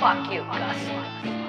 Fuck you, Gus.